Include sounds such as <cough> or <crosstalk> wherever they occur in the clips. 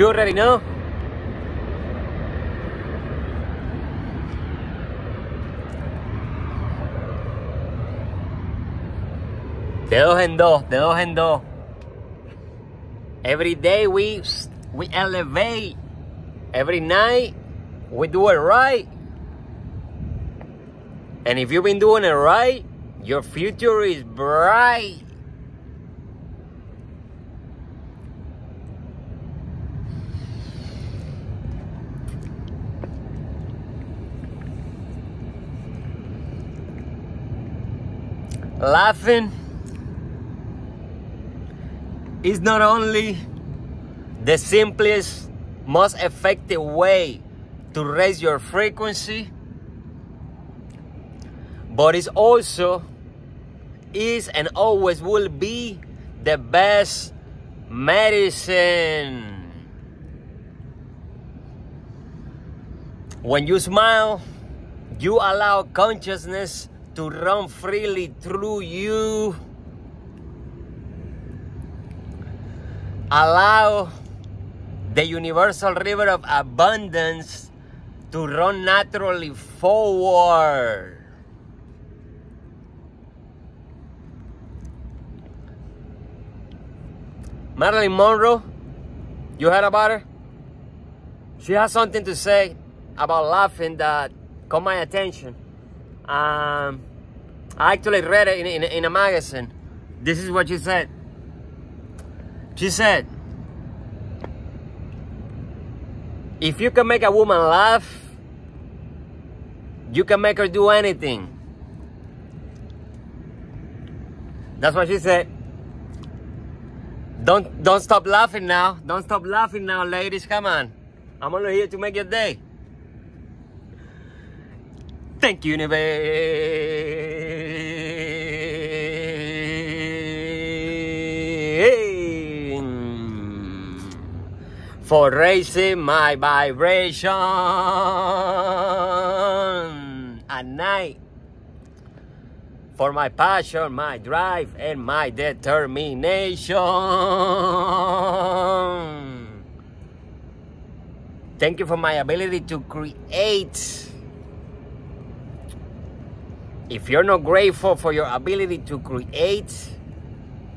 You already know. De dos en dos, de dos en dos. Every day we we elevate. Every night we do it right. And if you've been doing it right, your future is bright. Laughing is not only the simplest, most effective way to raise your frequency, but it's also is and always will be the best medicine. When you smile, you allow consciousness to run freely through you. Allow the universal river of abundance to run naturally forward. Marilyn Monroe, you heard about her? She has something to say about laughing that caught my attention. Um, I actually read it in, in, in a magazine. This is what she said. She said, if you can make a woman laugh, you can make her do anything. That's what she said. Don't don't stop laughing now. Don't stop laughing now, ladies. Come on. I'm only here to make your day. Thank you, universe, for raising my vibration at night. For my passion, my drive, and my determination. Thank you for my ability to create. If you're not grateful for your ability to create,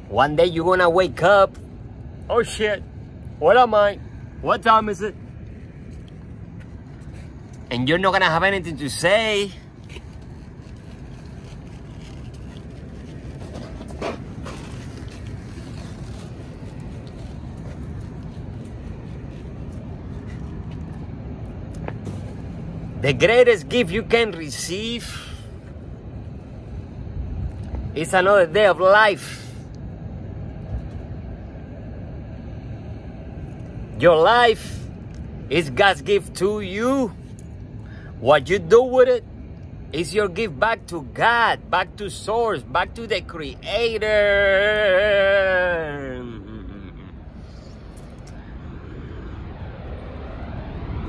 one day you're gonna wake up. Oh shit, what am I? What time is it? And you're not gonna have anything to say. The greatest gift you can receive is another day of life. Your life is God's gift to you. What you do with it is your gift back to God, back to Source, back to the Creator.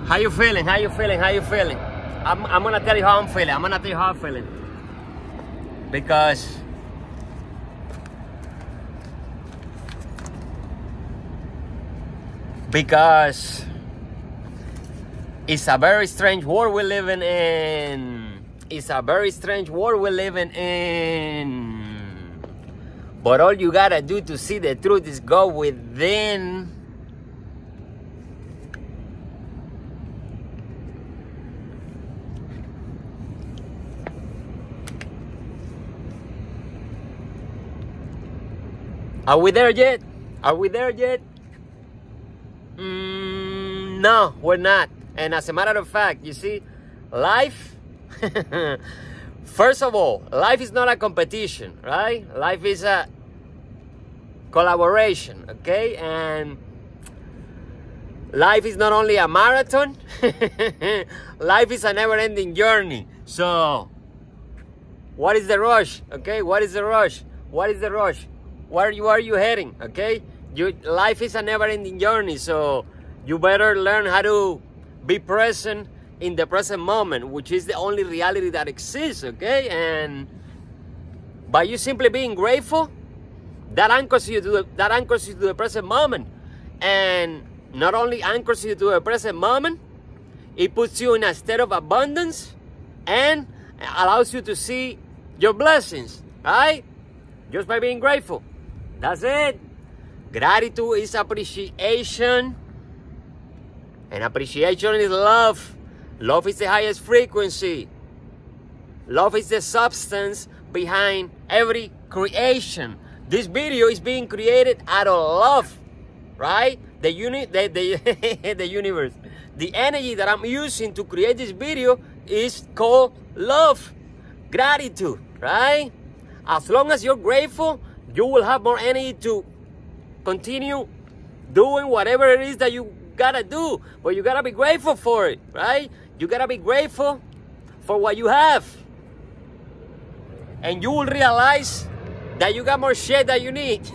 How you feeling? How you feeling? How you feeling? I'm, I'm gonna tell you how I'm feeling. I'm gonna tell you how I'm feeling. Because because it's a very strange world we're living in. It's a very strange world we're living in. But all you gotta do to see the truth is go within. Are we there yet? Are we there yet? Mm, no, we're not. And as a matter of fact, you see, life, <laughs> first of all, life is not a competition, right? Life is a collaboration, okay? And life is not only a marathon, <laughs> life is a never ending journey. So, what is the rush, okay? What is the rush? What is the rush? Where you are you heading, okay? You, life is a never-ending journey, so you better learn how to be present in the present moment, which is the only reality that exists, okay? And by you simply being grateful, that anchors you to the, that anchors you to the present moment. And not only anchors you to the present moment, it puts you in a state of abundance and allows you to see your blessings, right? Just by being grateful. That's it. Gratitude is appreciation. And appreciation is love. Love is the highest frequency. Love is the substance behind every creation. This video is being created out of love, right? The uni the, the, <laughs> the universe. The energy that I'm using to create this video is called love, gratitude, right? As long as you're grateful, you will have more energy to continue doing whatever it is that you gotta do. But you gotta be grateful for it, right? You gotta be grateful for what you have. And you will realize that you got more shit that you need. <laughs>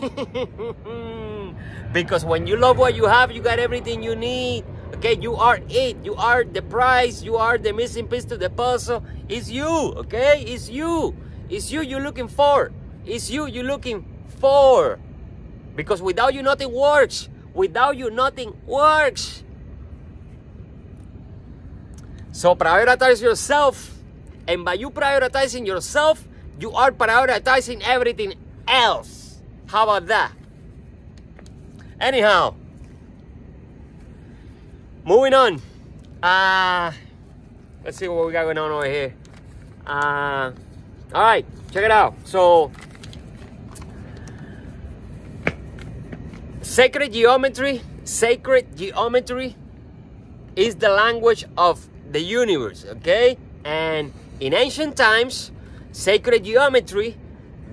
because when you love what you have, you got everything you need. Okay, you are it. You are the prize. You are the missing piece to the puzzle. It's you. Okay, it's you. It's you you're looking for. It's you you're looking for. Because without you, nothing works. Without you, nothing works. So prioritize yourself. And by you prioritizing yourself, you are prioritizing everything else. How about that? Anyhow, moving on. Uh, let's see what we got going on over here. Uh, all right, check it out. So, sacred geometry, sacred geometry is the language of the universe, okay? And in ancient times, sacred geometry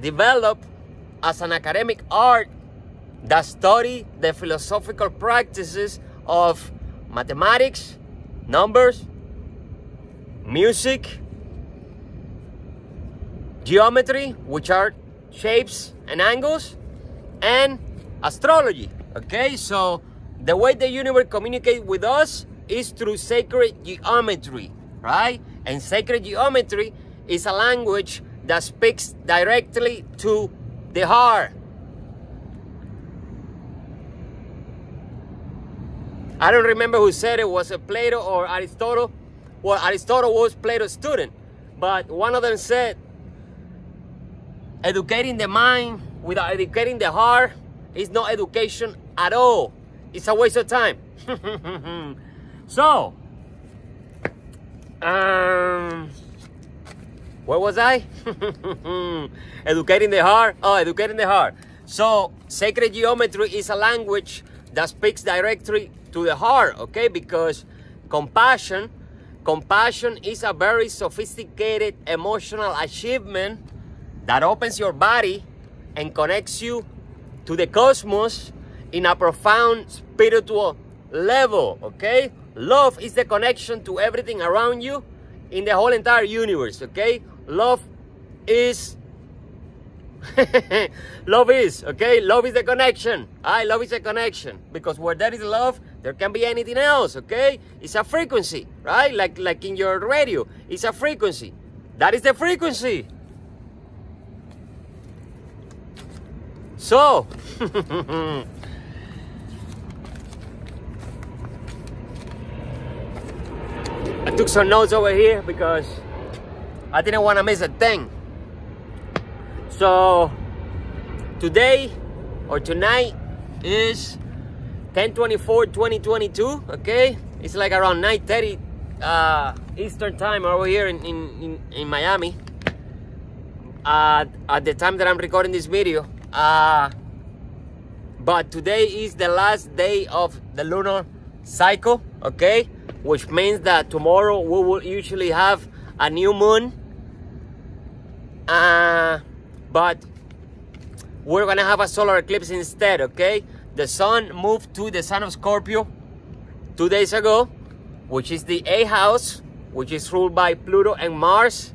developed as an academic art that studied the philosophical practices of mathematics, numbers, music, geometry, which are shapes and angles, and astrology. Okay, so the way the universe communicates with us is through sacred geometry, right? And sacred geometry is a language that speaks directly to the heart. I don't remember who said it was a Plato or Aristotle. Well, Aristotle was Plato's student, but one of them said, educating the mind without educating the heart is not education at all. It's a waste of time. <laughs> so, um, where was I? <laughs> educating the heart. Oh, educating the heart. So, sacred geometry is a language that speaks directly to the heart, okay? Because compassion, compassion is a very sophisticated emotional achievement that opens your body and connects you to the cosmos in a profound spiritual level, okay? Love is the connection to everything around you in the whole entire universe, okay? Love is <laughs> love is okay? Love is the connection. I love is a connection. Because where there is love there can be anything else okay? It's a frequency right? Like like in your radio it's a frequency. That is the frequency. So <laughs> took some notes over here because I didn't want to miss a thing. So today or tonight is 1024 2022 okay? It's like around 9:30 uh, eastern time over here in, in, in, miami. Uh, at the time that i'm recording this video uh, but today is the last day of the lunar cycle okay which means that tomorrow we will usually have a new moon uh, but we're gonna have a solar eclipse instead, okay? The sun moved to the sign of Scorpio two days ago, which is the A house, which is ruled by Pluto and Mars.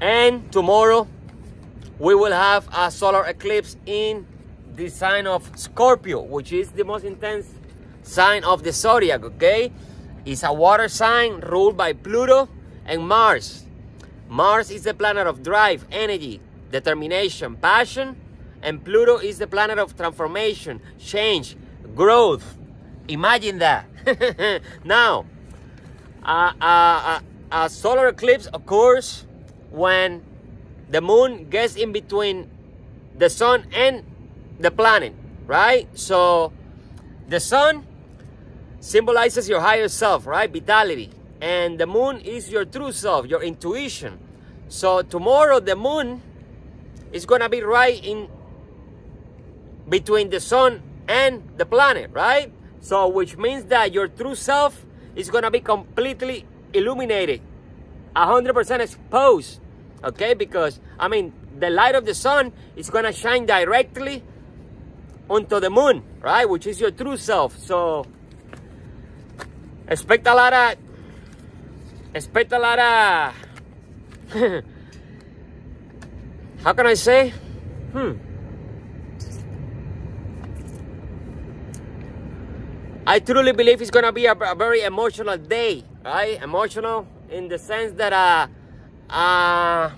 And tomorrow, we will have a solar eclipse in the sign of Scorpio, which is the most intense sign of the zodiac, okay? It's a water sign ruled by Pluto and Mars. Mars is the planet of drive, energy, determination, passion, and Pluto is the planet of transformation, change, growth. Imagine that. <laughs> now, a solar eclipse occurs when the moon gets in between the sun and the planet, right? So the sun symbolizes your higher self, right? Vitality. And the moon is your true self, your intuition. So tomorrow the moon is going to be right in between the sun and the planet, right? So which means that your true self is going to be completely illuminated, 100% exposed, okay? Because, I mean, the light of the sun is going to shine directly onto the moon, right? Which is your true self. So, expect a lot of, expect a lot <laughs> how can I say? Hmm. I truly believe it's gonna be a, a very emotional day, right? Emotional in the sense that uh, uh,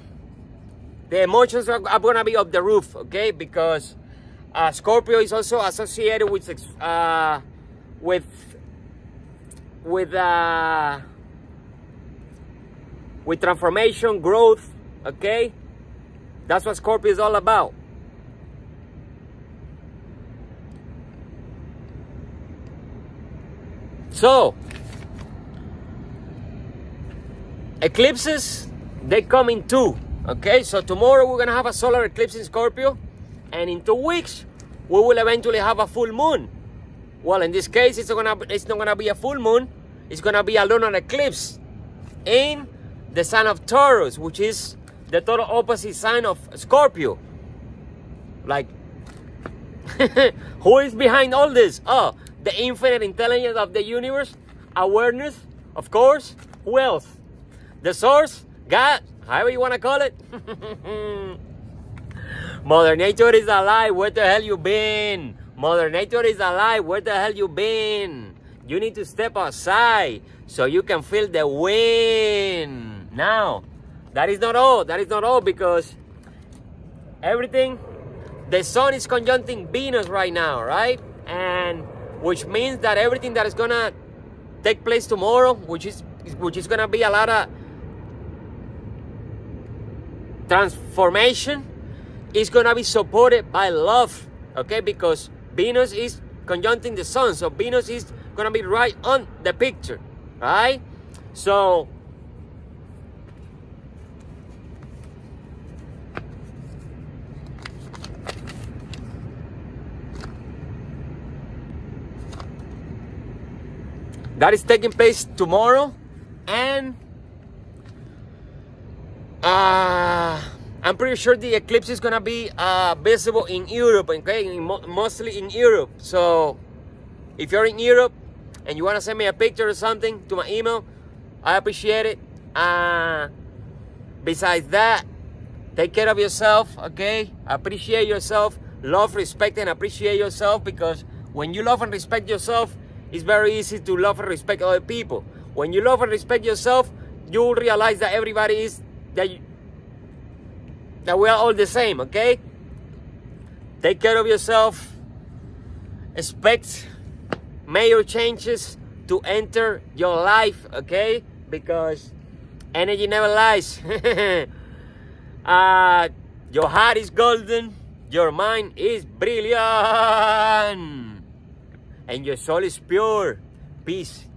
the emotions are, are gonna be up the roof, okay? Because uh, Scorpio is also associated with uh, with with uh, with transformation, growth, okay? That's what Scorpio is all about. So, eclipses, they come in two. Okay, so tomorrow we're gonna have a solar eclipse in Scorpio, and in two weeks we will eventually have a full moon. Well, in this case, it's gonna it's not gonna be a full moon. It's gonna be a lunar eclipse in the sign of Taurus, which is the total opposite sign of Scorpio. Like, <laughs> who is behind all this? Oh, the infinite intelligence of the universe, awareness, of course. Who else? The source, God, however you want to call it. <laughs> Mother Nature is alive. Where the hell you been? Mother Nature is alive. Where the hell you been? You need to step outside so you can feel the wind. Now, that is not all. That is not all because everything, the sun is conjuncting Venus right now, right? And which means that everything that is gonna take place tomorrow, which is which is gonna be a lot of transformation, is gonna be supported by love. Okay, because Venus is conjuncting the sun, so Venus is gonna be right on the picture, right? So That is taking place tomorrow, and uh, I'm pretty sure the eclipse is gonna be uh, visible in Europe, okay, in mo mostly in Europe. So, if you're in Europe and you wanna send me a picture or something to my email, I appreciate it. Uh, besides that, take care of yourself, okay? Appreciate yourself, love, respect, and appreciate yourself because when you love and respect yourself, it's very easy to love and respect other people. When you love and respect yourself, you will realize that everybody is that you, that we are all the same, okay? Take care of yourself. Expect major changes to enter your life, okay? Because energy never lies. <laughs> uh, your heart is golden. Your mind is brilliant and your soul is pure. Peace.